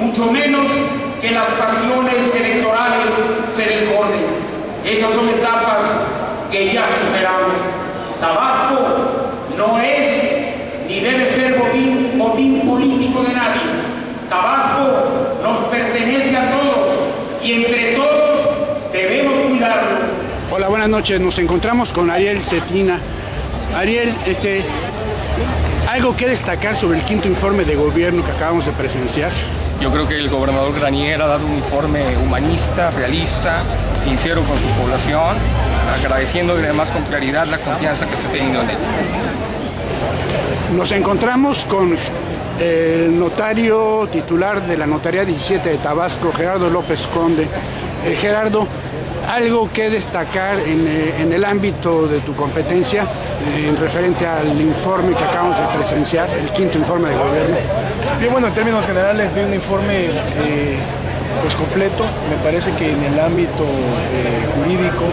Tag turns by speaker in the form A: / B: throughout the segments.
A: mucho menos que las pasiones electorales se desborden. Esas son etapas que ya superamos. Tabasco no es ni debe ser botín, botín político de nadie. Tabasco nos pertenece a todos y entre todos debemos cuidarlo.
B: Hola, buenas noches. Nos encontramos con Ariel Cetina. Ariel, este, ¿algo que destacar sobre el quinto informe de gobierno que acabamos de presenciar?
C: Yo creo que el gobernador Granier ha dado un informe humanista, realista, sincero con su población, agradeciendo y además con claridad la confianza que se ha tenido en él.
B: Nos encontramos con el notario titular de la Notaría 17 de Tabasco, Gerardo López Conde. Eh, Gerardo, algo que destacar en, eh, en, el ámbito de tu competencia eh, en referente al informe que acabamos de presenciar, el quinto informe de gobierno.
D: Bien, bueno, en términos generales vi un informe eh, pues completo. Me parece que en el ámbito jurídico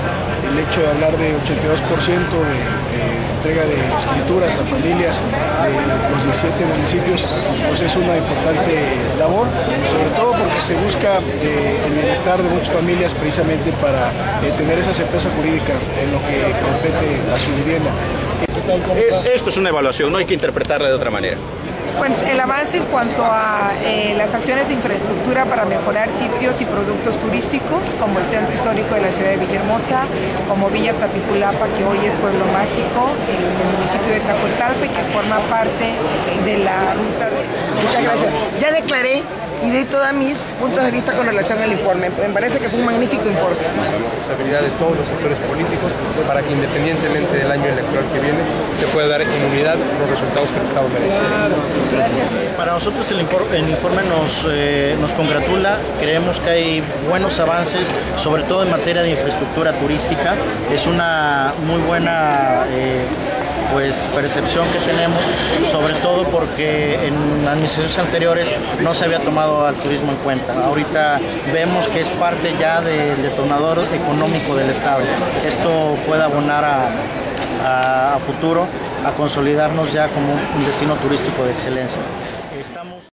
D: el hecho de hablar de 82% de entrega de escrituras a familias de los 17 municipios, pues es una importante labor, sobre todo porque se busca eh, el bienestar de muchas familias precisamente para eh, tener esa certeza jurídica en lo que compete a su vivienda.
E: Esto es una evaluación, no hay que interpretarla de otra manera.
F: Bueno, el avance en cuanto a eh, las acciones de infraestructura para mejorar sitios y productos turísticos, como el centro histórico de la ciudad de Villahermosa, como Villa Tapiculapa, que hoy es pueblo mágico, eh, el municipio de Tacotalpe, que forma parte de la ruta de...
G: Muchas gracias. Ya declaré y de todos mis puntos de vista con relación al informe. Me parece que fue un magnífico informe.
H: La responsabilidad de todos los sectores políticos para que independientemente del año electoral que viene se pueda dar inmunidad los resultados que el Estado merece.
I: Para nosotros el, el informe nos, eh, nos congratula, creemos que hay buenos avances, sobre todo en materia de infraestructura turística. Es una muy buena... Eh, pues percepción que tenemos, sobre todo porque en administraciones anteriores no se había al turismo en cuenta. Ahorita vemos que es parte ya del detonador económico del Estado. Esto puede abonar a futuro a consolidarnos ya como un destino turístico de excelencia.